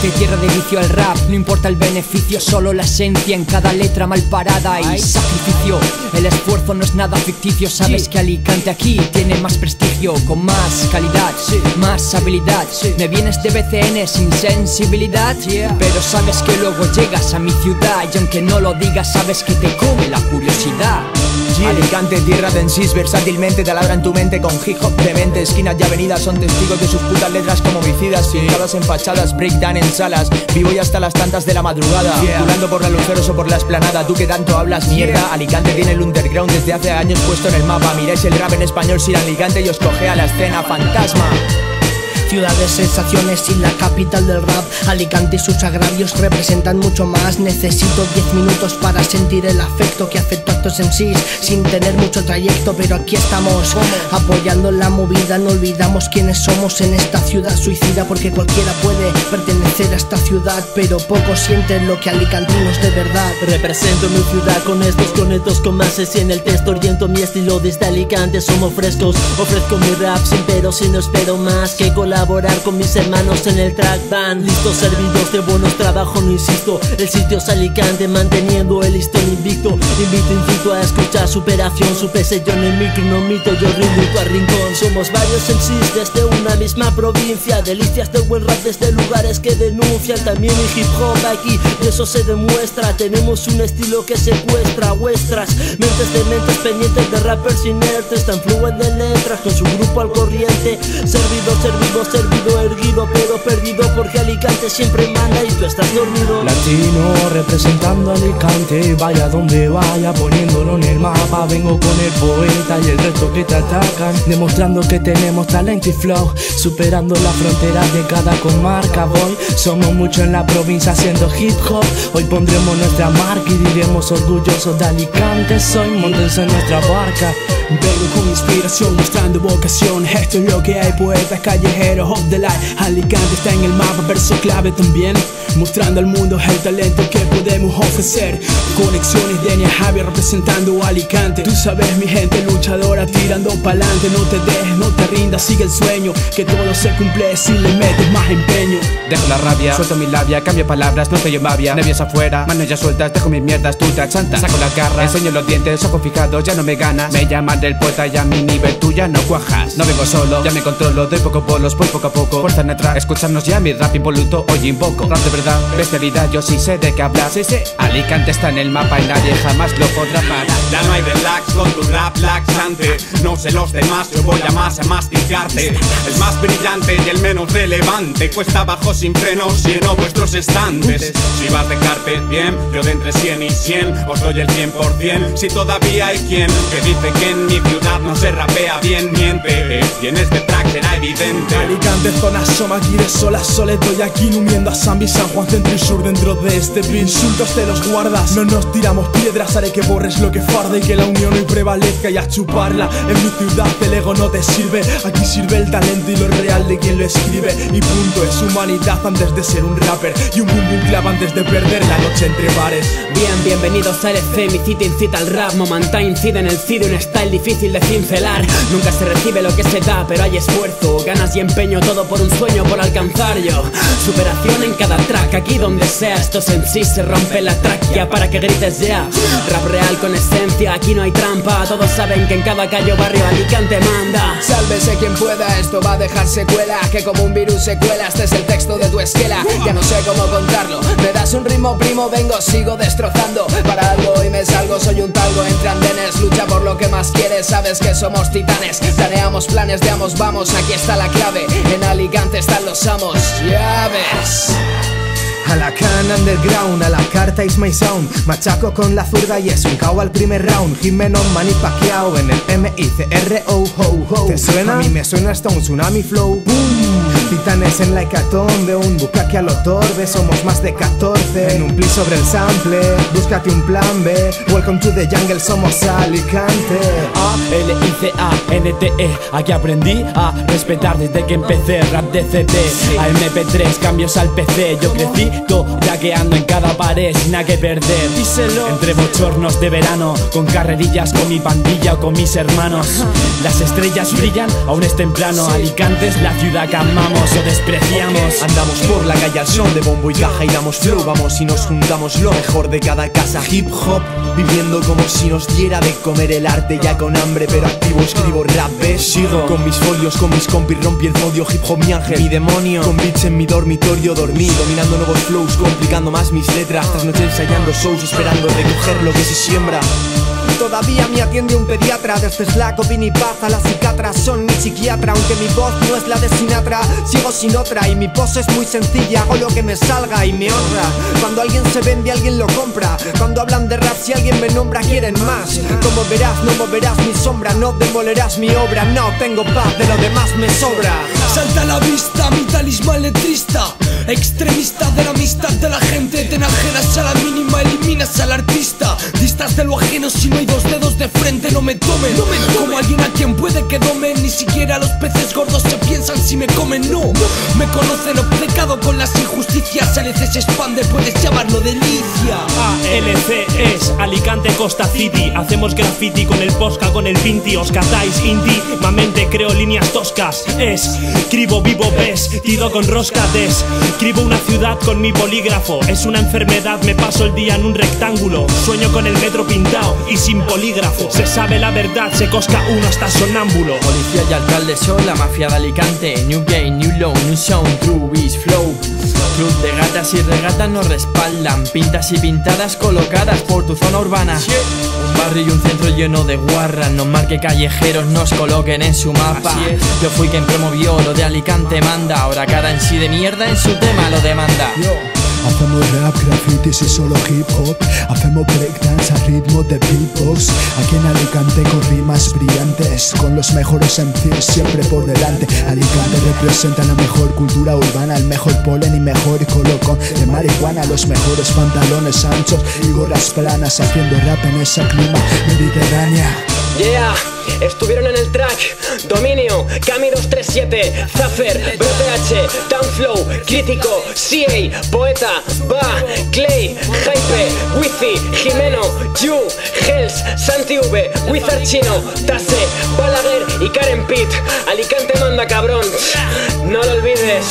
Alicante, tierra de vicio al rap No importa el beneficio, solo la esencia En cada letra mal parada y sacrificio. El esfuerzo no es nada ficticio Sabes que Alicante aquí tiene más prestigio Con más calidad, más habilidad. Me vienes de BCN sin sensibilidad Pero sabes que luego llegas a mi ciudad Y aunque no lo digas sabes que te come la curiosidad. Alicante, tierra de ensis, versátilmente taladran tu mente con hip hop de mente. Esquinas y avenidas son testigos de sus putas letras como homicidas Pintadas en fachadas, breakdown en salas. Vivo y hasta las tantas de la madrugada. Yeah. por la luceros o por la esplanada. Tú que tanto hablas mierda. Alicante tiene el underground desde hace años puesto en el mapa. Miráis el rap en español sin Alicante y os coge a la escena fantasma Ciudad de sensaciones y la capital del rap. Alicante y sus agravios representan mucho más. Necesito 10 minutos para sentir el afecto que afectó a estos en sí Sin tener mucho trayecto pero aquí estamos. Apoyando la movida no olvidamos quiénes somos en esta ciudad suicida Porque cualquiera puede pertenecer a esta ciudad Pero pocos sienten lo que alicantinos de verdad. Represento mi ciudad con estos conectos con y en el texto Oriento mi estilo desde Alicante. Somos frescos Ofrezco mi rap sin pero si no espero más que colar colaborar con mis hermanos en el track band. Listos servidos de buenos trabajos, no insisto. El sitio es Alicante manteniendo el listón invicto. Invito, invito a escuchar superación. Su yo en micro, no mito, yo rindo a rincón. Somos varios MCs desde una misma provincia. Delicias de buen rap desde lugares que denuncian. También el hip hop aquí, y eso se demuestra. Tenemos un estilo que secuestra vuestras Mentes de mentes pendientes de rappers inertes. Tan fluent de letras con su grupo al corriente. Servidos, servidos servido, erguido, pero perdido porque Alicante siempre manda y tú estás dormido. Latino representando Alicante, vaya donde vaya, poniéndolo en el mapa. Vengo con el poeta y el resto que te atacan, demostrando que tenemos talento y flow, superando las fronteras de cada comarca. Voy, somos muchos en la provincia haciendo hip hop. Hoy pondremos nuestra marca y diremos orgullosos de Alicante. Soy, montense en nuestra barca. Vengo con inspiración, mostrando vocación. Esto es lo que hay, poetas callejeros of the light. Alicante está en el mapa, verso clave también. Mostrando al mundo el talento que podemos ofrecer. Conexiones de Javier representando Alicante. Tú sabes, mi gente luchadora tirando pa'lante. No te dejes, no te rindas, sigue el sueño. Que todo se cumple si le metes más empeño. Dejo la rabia, suelto mi labia, cambio palabras, no estoy en babia. Nervios afuera, manos ya sueltas, dejo mis mierdas, tú te chantas. Saco la garra, enseño los dientes, ojos fijados, ya no me ganas. Me llaman del poeta y a mi nivel tú ya no cuajas No vengo solo, ya me controlo, doy poco bolos, voy poco a poco Fuerza netra, escucharnos ya mi rap involuto, hoy invoco Rap de verdad, bestialidad, yo sí sé de qué hablas. Ese Alicante está en el mapa y nadie jamás lo podrá parar. Ya no hay relax con tu rap laxante. No sé los demás, yo voy a más a masticarte. El más brillante y el menos relevante. Cuesta abajo sin frenos, lleno vuestros estantes. Si vas de carpet bien, yo de entre 100 y 100 Os doy el 100% Si todavía hay quien que dice que en mi ciudad no se rapea bien, miente. Y en este track será evidente Alicante, zona soma, sola, sole Estoy aquí uniendo a Zambi, San Juan, Centro y Sur Dentro de este beat, insultos te los guardas No nos tiramos piedras, haré que borres lo que farde Y que la unión hoy prevalezca y a chuparla. En mi ciudad el ego no te sirve Aquí sirve el talento y lo real de quien lo escribe. Y punto, es humanidad antes de ser un rapper Y un boom boom clap antes de perder la noche entre bares. Bien, bienvenidos a LC, mi cita incita al rap Momantá incide en el CID, un style difícil de cincelar. Nunca se recibe lo que se da, pero hay esfuerzo Ganas y empeño, todo por un sueño, por alcanzar yo. Superación en cada track, aquí donde sea. Estos en sí se rompe la tráquea para que grites ya. Rap real con esencia, aquí no hay trampa. Todos saben que en cada calle barrio Alicante manda. Sálvese quien pueda, esto va a dejar secuela. Que como un virus secuela, este es el texto de tu esquela. Ya no sé cómo contarlo, me das un ritmo primo, vengo, sigo destrozando. Para algo y me salgo, soy un talgo entre andenes. Lucha por lo que más quieres, sabes que somos titanes. Planeamos planes de amos, vamos, aquí está la clave En Alicante están los amos, ya ves a la can underground, a la carta is my sound. Machaco con la zurda y es un cao al primer round. Jimeno Manny Pacquiao en el M-I-C-R-O ho ho. ¿Te suena? A mí me suena hasta un tsunami flow Titanes en la hecatombe, un bucaque al otorbe Somos más de 14 En un plis sobre el sample, búscate un plan B. Welcome to the jungle, somos Alicante. A-L-I-C-A-N-T-E Aquí aprendí a respetar desde que empecé. Rap de CD, a MP3, cambios al PC Yo crecí ando en cada pared sin nada que perder. Díselo. Entre bochornos de verano, con carrerillas con mi pandilla o con mis hermanos. Las estrellas brillan, aún es temprano. Alicante es la ciudad que amamos amamos o despreciamos. Andamos por la calle al son de bombo y caja y damos flow, vamos y nos juntamos lo mejor de cada casa. Hip hop, viviendo como si nos diera de comer el arte ya con hambre, pero activo escribo rap, ¿ves? Sigo con mis folios, con mis compis, rompí el podio, hip hop mi ángel, mi demonio. Con beats en mi dormitorio dormí, dominando nuevos flows, complicando más mis letras. Tras noche ensayando shows, esperando recoger lo que se siembra. Todavía me atiende un pediatra. Desde Slack o Vini Paz a las psiquiatras Son mi psiquiatra Aunque mi voz no es la de Sinatra. Sigo sin otra y mi pose es muy sencilla. Hago lo que me salga y me honra. Cuando alguien se vende alguien lo compra. Cuando hablan de rap si alguien me nombra quieren más. Como verás no moverás mi sombra No demolerás mi obra. No tengo paz de lo demás me sobra Salta a la vista mi talismán letrista. Extremista de la amistad de la gente Te enajenas a la mínima, eliminas al artista. Distas de lo ajeno si no hay dos dedos de frente No me tomen, no me tomen. como alguien a quien puede que domen Ni siquiera los peces gordos se piensan si me comen No, me conocen obcecado con las injusticias LC se expande, puedes llamarlo delicia. ALC es Alicante Costa City. Hacemos graffiti con el posca, con el pinti Os catáis íntimamente, creo líneas toscas. Es, cribo vivo ves, tiro con rosca des. Escribo una ciudad con mi bolígrafo Es una enfermedad, me paso el día en un rectángulo. Sueño con el metro pintado y sin polígrafo. Se sabe la verdad, se cosca uno hasta sonámbulo. Policía y alcalde son la mafia de Alicante. New game, new low, new sound, true is flow Club de gatas y regatas nos respaldan. Pintas y pintadas colocadas por tu zona urbana. Un barrio y un centro lleno de guarras Nos marque callejeros, nos coloquen en su mapa. Yo fui quien promovió lo de Alicante manda. Ahora cada en sí de mierda en su tema lo demanda Hacemos rap, grafitis y solo hip hop. Hacemos breakdance a ritmo de beatbox. Aquí en Alicante con rimas brillantes Con los mejores MCs siempre por delante. Alicante representa la mejor cultura urbana El mejor polen y mejor colocón de marihuana Los mejores pantalones anchos y gorras planas Haciendo rap en esa clima mediterránea Yeah, estuvieron en el track Dominio, Cami 237, Zaffer, BPH, Downflow, Crítico, CA, Poeta, Ba, Clay, Hype, Wifi, Jimeno, Yu, Hells, Santi V, Wizard Chino, Tase, Balaguer y Karen Pitt. Alicante manda cabrón, no lo olvides.